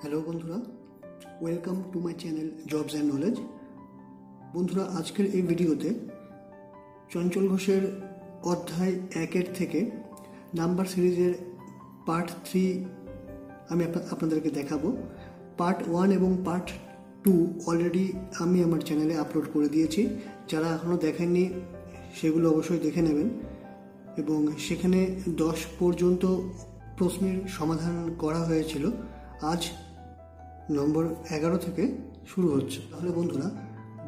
Hello বন্ধুরা, welcome to my channel jobs and knowledge. বন্ধুরা, আজকের এই ভিডিওতে চঞ্চল ঘোষের অধ্যায় একের থেকে নাম্বার সিরিজের পার্ট থ্রি আমি আপনা- আপনাদেরকে দেখাবো। পার্ট ওয়ান এবং পার্ট টু অলরেডি আমি আমার চ্যানেলে আপলোড করে দিয়েছি। যারা এখনও দেখেননি, সেগুলো অবশ্যই দেখে নেবেন এবং সেখানে দশ পর্যন্ত প্রশ্নের সমাধান করা হয়েছিল। আজ নম্বর এগারো থেকে শুরু হচ্ছে। তাহলে বন্ধুরা,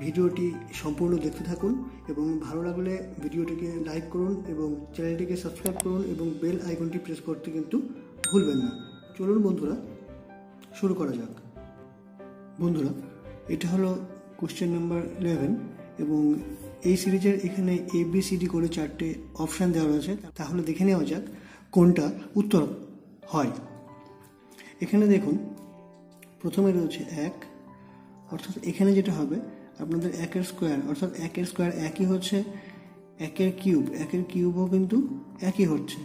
ভিডিওটি সম্পূর্ণ দেখতে থাকুন এবং ভালো লাগলে ভিডিওটিকে লাইক করুন এবং চ্যানেলটিকে সাবস্ক্রাইব করুন এবং বেল আইকনটি প্রেস করতে কিন্তু ভুলবেন না। চলুন বন্ধুরা, শুরু করা যাক। বন্ধুরা, এটা হলো কোশ্চেন নাম্বার ইলেভেন এবং এই সিরিজের এখানে এ বি সি ডি করে চারটে অপশান দেওয়া রয়েছে। তাহলে দেখে নেওয়া যাক কোনটা উত্তর হয়। এখানে দেখুন প্রথমে রয়েছে এক, অর্থাৎ এখানে যেটা হবে, আপনাদের একের স্কোয়ার, অর্থাৎ একের স্কোয়ার একই হচ্ছে একের কিউব, একের কিউবও কিন্তু একই হচ্ছে।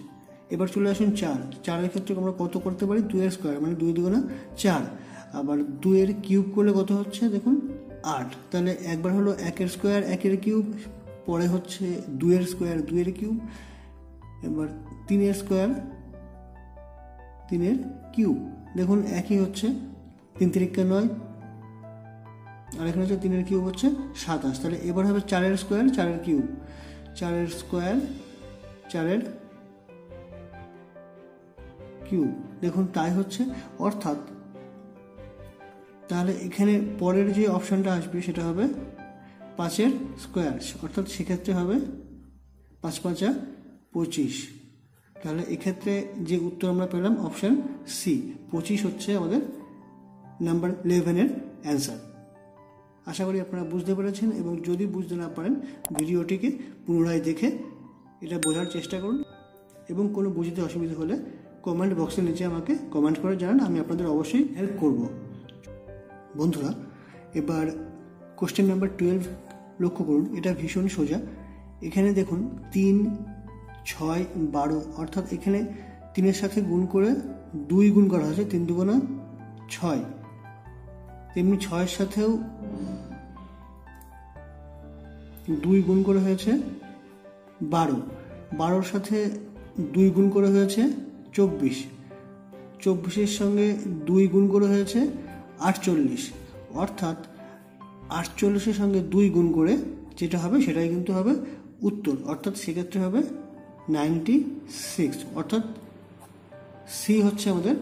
এবার চলে আসুন চার, চারের ক্ষেত্রে আমরা কত করতে পারি? দুইয়ের স্কোয়ার মানে দুই দুগুণা চার। আবার দুইয়ের কিউব করলে কত হচ্ছে? দেখুন, আট। তাহলে একবার হলো একের স্কোয়ার, একের কিউব, পরে হচ্ছে দুইয়ের স্কোয়ার দুয়ের কিউব। এবার তিনের স্কোয়ার, তিনের কিউব। দেখুন, একই হচ্ছে তিন তিরিকা নয়। আর এখানে হচ্ছে তিনের কিউব হচ্ছে সাতাশ। তাহলে এবার হবে চারের স্কোয়ার, চারের কিউব। চারের স্কোয়ার, চারের কিউব। দেখুন, তাই হচ্ছে, অর্থাৎ তাহলে এখানে পরের যে অপশানটা আসবে, সেটা হবে পাঁচের স্কোয়ার। অর্থাৎ সেক্ষেত্রে হবে পাঁচ পাঁচা পঁচিশ। তাহলে এক্ষেত্রে যে উত্তর আমরা পেলাম, অপশান সি। পঁচিশ হচ্ছে আমাদের নাম্বার ইলেভেনের অ্যান্সার। আশা করি আপনারা বুঝতে পেরেছেন এবং যদি বুঝতে না পারেন, ভিডিওটিকে পুনরায় দেখে এটা বোঝার চেষ্টা করুন এবং কোনো বুঝতে অসুবিধা হলে কমেন্ট বক্সের নিচে আমাকে কমেন্ট করে জানান, আমি আপনাদের অবশ্যই হেল্প করব। বন্ধুরা, এবার কোশ্চেন নাম্বার টুয়েলভ লক্ষ্য করুন, এটা ভীষণ সোজা। এখানে দেখুন, তিন, ছয়, বারো, অর্থাৎ এখানে তিনের সাথে গুণ করে দুই গুণ করা হয়েছে, তিন দুগুণা ছয়। তেমনি ছয়ের সাথেও দুই গুণ করে হয়েছে বারো। বারোর সাথে দুই গুণ করে হয়েছে চব্বিশ। চব্বিশের সঙ্গে দুই গুণ করে হয়েছে আটচল্লিশ। অর্থাৎ আটচল্লিশের সঙ্গে দুই গুণ করে যেটা হবে সেটাই কিন্তু হবে উত্তর। অর্থাৎ সেক্ষেত্রে হবে নাইনটি সিক্স। অর্থাৎ সি হচ্ছে আমাদের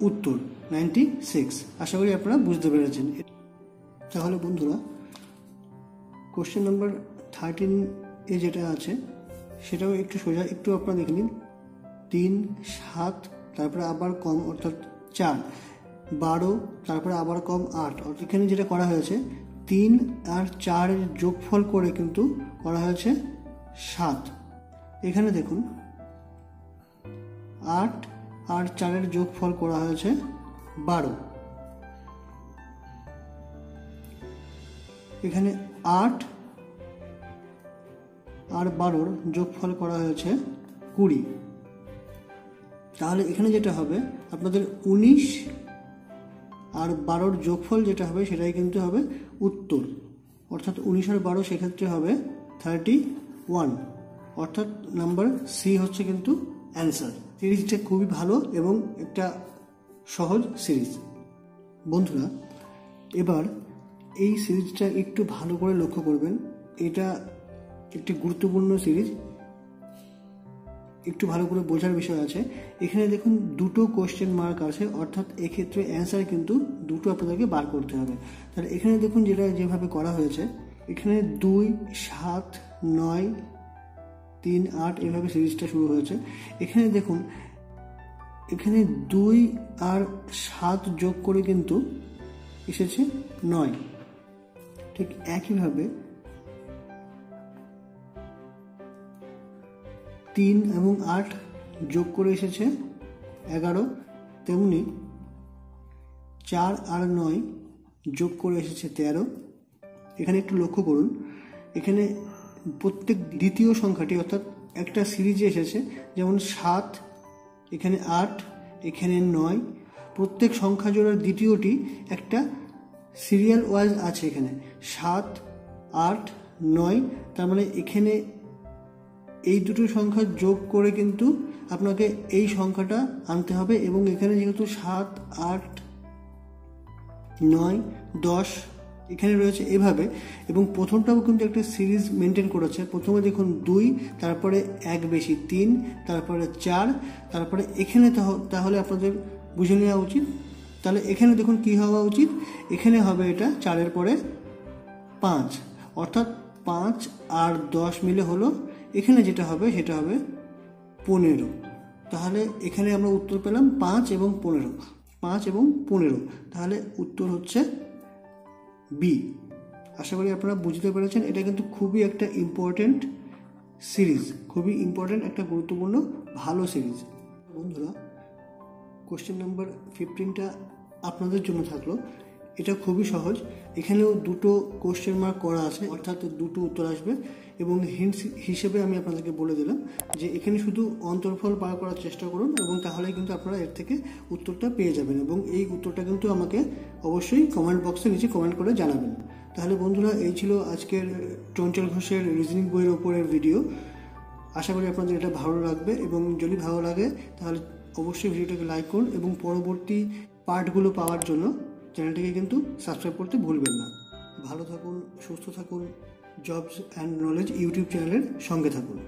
উত্তর নাইনটি সিক্স আশা করি আপনারা বুঝতে পেরেছেন। তাহলে বন্ধুরা কোশ্চেন নাম্বার থার্টিন এ যেটা আছে, সেটাও একটু সোজা, একটু আপনারা দেখে নিন। তিন, সাত, তারপরে আবার কম, অর্থাৎ চার। বারো, তারপরে আবার কম, আট। অর্থাৎ এখানে যেটা করা হয়েছে, তিন আর চারের যোগফল করে কিন্তু করা হয়েছে সাত। এখানে দেখুন, আট আর চারের যোগফল করা হয়েছে বারো। এখানে আট আর বারোর যোগফল করা হয়েছে কুড়ি। তাহলে এখানে যেটা হবে, আপনাদের উনিশ আর বারোর যোগফল যেটা হবে সেটাই কিন্তু হবে উত্তর। অর্থাৎ উনিশ আর বারো সেক্ষেত্রে হবে থার্টি ওয়ান। অর্থাৎ নাম্বার সি হচ্ছে কিন্তু অ্যান্সার। সিরিজটা খুবই ভালো এবং একটা সহজ সিরিজ। বন্ধুরা, এবার এই সিরিজটা একটু ভালো করে লক্ষ্য করবেন। এটা একটি গুরুত্বপূর্ণ সিরিজ। একটু ভালো করে বোঝার বিষয় আছে। এখানে দেখুন, দুটো কোশ্চেন মার্ক আছে, অর্থাৎ এক্ষেত্রে অ্যান্সার কিন্তু দুটো আপনাদেরকে বার করতে হবে। তাহলে এখানে দেখুন, যেটা যেভাবে করা হয়েছে, এখানে দুই, সাত, নয় তিন আট এভাবে সিরিজটা শুরু হয়েছে। এখানে দেখুন, এখানে দুই আর সাত যোগ করে কিন্তু এসেছে নয়। ঠিক একইভাবে তিন এবং আট যোগ করে এসেছে এগারো, তেমনি চার আর নয় যোগ করে এসেছে তেরো। এখানে একটু লক্ষ্য করুন, এখানে প্রত্যেক দ্বিতীয় সংখ্যাটি, অর্থাৎ একটা সিরিজে এসেছে, যেমন সাত, এখানে আট, এখানে নয়, প্রত্যেক সংখ্যা জোড়ার দ্বিতীয়টি একটা সিরিয়াল ওয়াইজ আছে এখানে। সাত, আট, নয়, তার মানে এখানে এই দুটো সংখ্যা যোগ করে কিন্তু আপনাকে এই সংখ্যাটা আনতে হবে এবং এখানে যেহেতু সাত, আট, নয়, দশ এখানে রয়েছে এভাবে, এবং প্রথমটাও কিন্তু একটা সিরিজ মেনটেন করেছে। প্রথমে দেখুন দুই, তারপরে এক বেশি, তিন, তারপরে চার, তারপরে এখানে তাহ- তাহলে আপনাদের বুঝে নেওয়া উচিত। তাহলে এখানে দেখুন কি হওয়া উচিত? এখানে হবে এটা চারের পরে পাঁচ। অর্থাৎ পাঁচ আর দশ মিলে হলো, এখানে যেটা হবে সেটা হবে পনেরো। তাহলে এখানে আমরা উত্তর পেলাম পাঁচ এবং পনেরো। পাঁচ এবং পনেরো। তাহলে উত্তর হচ্ছে বি আশা করি আপনারা বুঝতে পেরেছেন, এটা কিন্তু খুবই একটা ইম্পর্টেন্ট সিরিজ খুবই ইম্পর্টেন্ট একটা গুরুত্বপূর্ণ, ভালো সিরিজ বন্ধুরা কোশ্চেন নাম্বার ফিফটিনটা আপনাদের জন্য থাকল। এটা খুবই সহজ। এখানেও দুটো কোশ্চেন মার্ক করা আছে, অর্থাৎ দুটো উত্তর আসবে এবং হিন্টস হিসেবে আমি আপনাদেরকে বলে দিলাম যে এখানে শুধু অন্তর্ফল বার করার চেষ্টা করুন এবং তাহলে কিন্তু আপনারা এর থেকে উত্তরটা পেয়ে যাবেন এবং এই উত্তরটা কিন্তু আমাকে অবশ্যই কমেন্ট বক্সে নিচে কমেন্ট করে জানাবেন। তাহলে বন্ধুরা, এই ছিল আজকের চঞ্চল ঘোষের রিজনিং বইয়ের ওপরের ভিডিও আশা করি আপনাদের এটা ভালো লাগবে এবং যদি ভালো লাগে তাহলে অবশ্যই ভিডিওটাকে লাইক করুন এবং পরবর্তী পার্টগুলো পাওয়ার জন্য চ্যানেলটিকে কিন্তু সাবস্ক্রাইব করতে ভুলবেন না। ভালো থাকুন, সুস্থ থাকুন, জবস অ্যান্ড নলেজ ইউটিউব চ্যানেলের সঙ্গে থাকুন।